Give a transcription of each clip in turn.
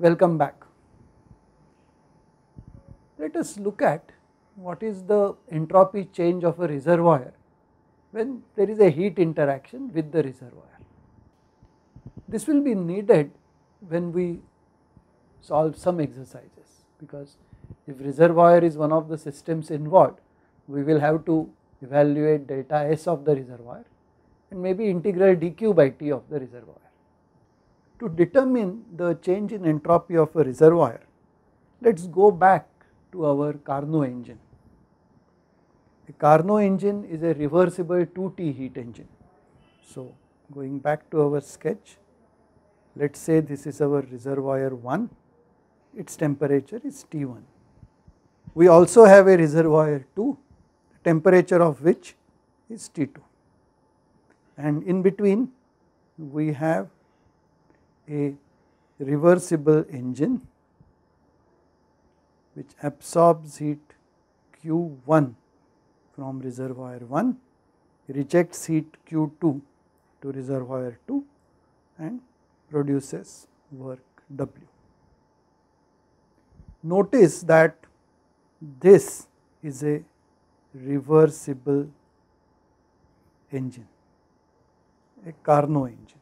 Welcome back. Let us look at what is the entropy change of a reservoir when there is a heat interaction with the reservoir. This will be needed when we solve some exercises because if reservoir is one of the systems involved we will have to evaluate delta S of the reservoir and maybe integral dq by T of the reservoir. To determine the change in entropy of a reservoir let us go back to our Carnot engine. A Carnot engine is a reversible 2T heat engine. So going back to our sketch let us say this is our reservoir 1 its temperature is T1. We also have a reservoir 2 temperature of which is T2 and in between we have a reversible engine which absorbs heat Q1 from reservoir 1, rejects heat Q2 to reservoir 2 and produces work W. Notice that this is a reversible engine, a Carnot engine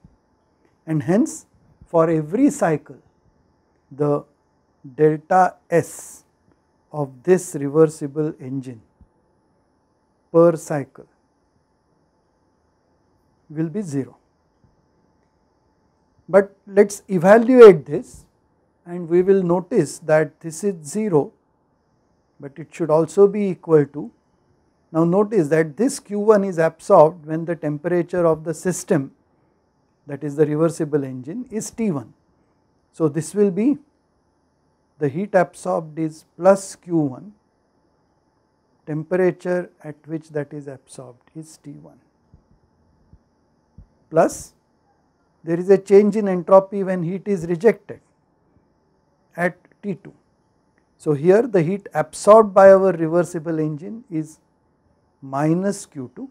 and hence for every cycle the delta S of this reversible engine per cycle will be 0. But let us evaluate this and we will notice that this is 0 but it should also be equal to now notice that this Q1 is absorbed when the temperature of the system that is the reversible engine is T1. So this will be the heat absorbed is plus Q1 temperature at which that is absorbed is T1 plus there is a change in entropy when heat is rejected at T2. So here the heat absorbed by our reversible engine is minus Q2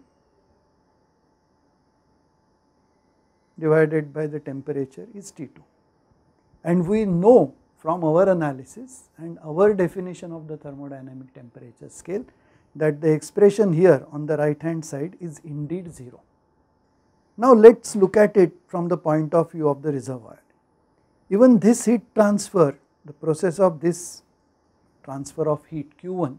divided by the temperature is T2 and we know from our analysis and our definition of the thermodynamic temperature scale that the expression here on the right hand side is indeed 0. Now let us look at it from the point of view of the reservoir. Even this heat transfer, the process of this transfer of heat Q1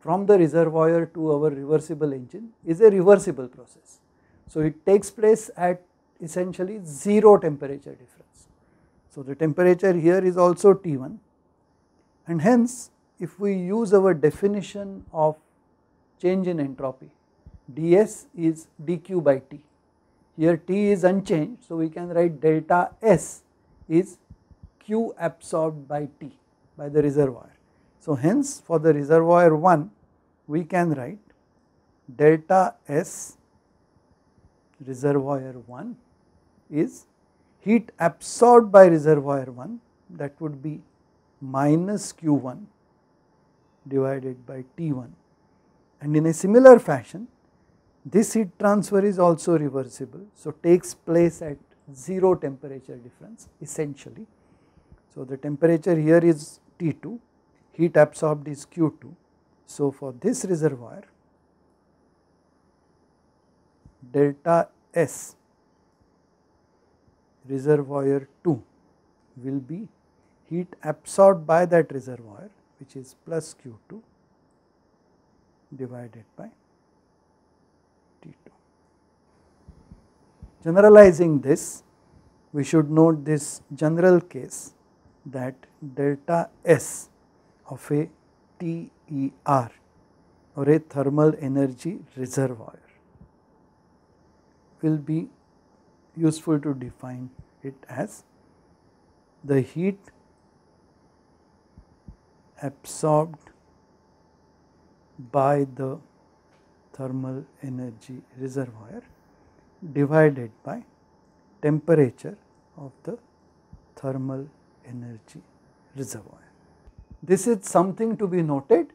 from the reservoir to our reversible engine is a reversible process. So it takes place at essentially 0 temperature difference. So the temperature here is also T1 and hence if we use our definition of change in entropy ds is dq by T here T is unchanged, so we can write delta S is Q absorbed by T by the reservoir. So hence for the reservoir 1 we can write delta S reservoir 1 is heat absorbed by reservoir 1 that would be minus Q1 divided by T1 and in a similar fashion this heat transfer is also reversible, so takes place at 0 temperature difference essentially. So the temperature here is T2, heat absorbed is Q2. So for this reservoir delta S reservoir 2 will be heat absorbed by that reservoir which is plus Q2 divided by T2. Generalizing this, we should note this general case that delta S of a TER or a thermal energy reservoir will be useful to define it as the heat absorbed by the thermal energy reservoir divided by temperature of the thermal energy reservoir. This is something to be noted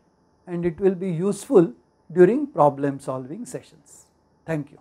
and it will be useful during problem solving sessions. Thank you.